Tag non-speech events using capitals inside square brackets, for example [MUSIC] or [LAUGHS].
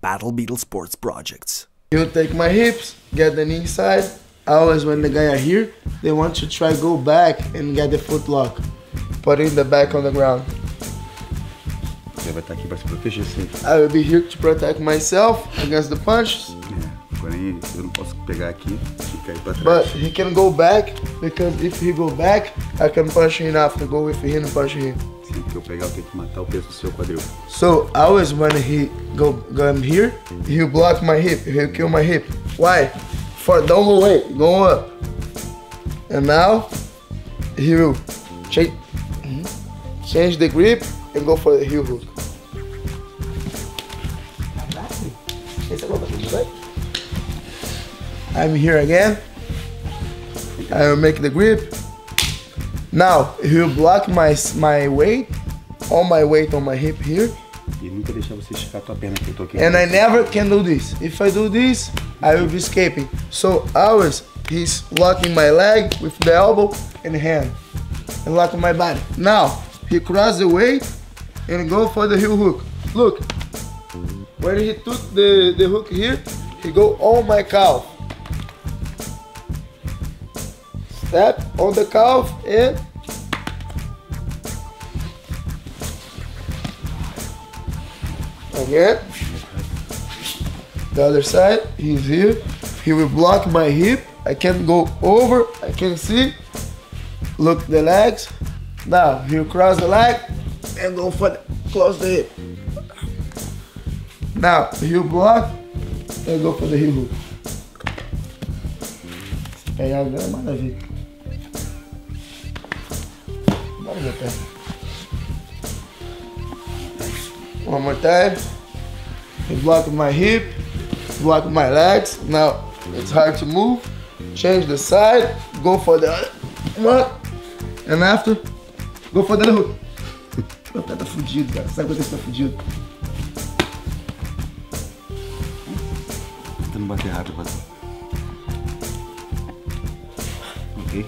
Battle Beetle Sports projects. He'll take my hips, get the knee inside. Always when the guy are here, they want to try go back and get the foot lock. Putting the back on the ground. Você vai estar aqui para se proteger sempre. I will be here to protect myself against the punches. É, porém, eu não posso pegar aqui e cair para trás. But he can go back because if he go back, I can punch him after. Go with him and punch him. Sempre que eu pegar, eu tenho que matar o peso do seu quadril. So always when he go come here, he'll block my hip. He'll kill my hip. Why? For don't go away, go up. And now he will change change the grip and go for the heel hook. I'm here again. I will make the grip. Now he'll block my my weight, all my weight on my hip here, nunca deixar você esticar a tua perna que eu tô aqui. and I never can do this. If I do this, I will be escaping. So always he's locking my leg with the elbow and hand, and locking my body. Now he cross the weight and go for the heel hook. Look, when he took the the hook here, he go on my calf. Step on the calf and again. The other side, he's here. He will block my hip. I can go over. I can see. Look the legs. Now he'll cross the leg and go for the, close the hip. Now he'll block and go for the hook. Pegar agora é maravilha. Bora meu pé. One more time. He blocked my hip, blocked my legs. Now it's hard to move. Change the side, go for the other one, and after, go for the other hook. [LAUGHS] Meu pé tá fudido, cara. Sabe quando você tá fudido? Tentando bater rápido, quase. Ok?